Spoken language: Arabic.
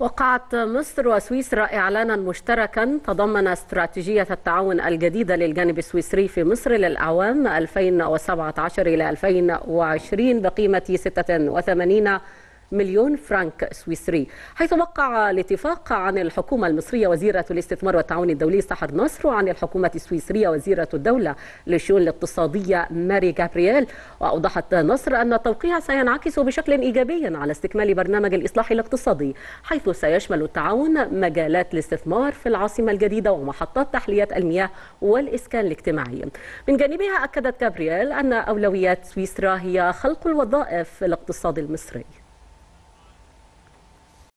وقعت مصر وسويسرا إعلانا مشتركا تضمن استراتيجية التعاون الجديدة للجانب السويسري في مصر للأعوام 2017 إلى 2020 بقيمة 86 مليون فرنك سويسري. حيث وقع الاتفاق عن الحكومة المصرية وزيرة الاستثمار والتعاون الدولي سحر نصر وعن الحكومة السويسرية وزيرة الدولة للشؤون الاقتصادية ماري جابرييل وأوضحت نصر أن التوقيع سينعكس بشكل إيجابي على استكمال برنامج الإصلاح الاقتصادي حيث سيشمل التعاون مجالات الاستثمار في العاصمة الجديدة ومحطات تحلية المياه والإسكان الاجتماعي. من جانبها أكدت جابرييل أن أولويات سويسرا هي خلق الوظائف في الاقتصاد المصري.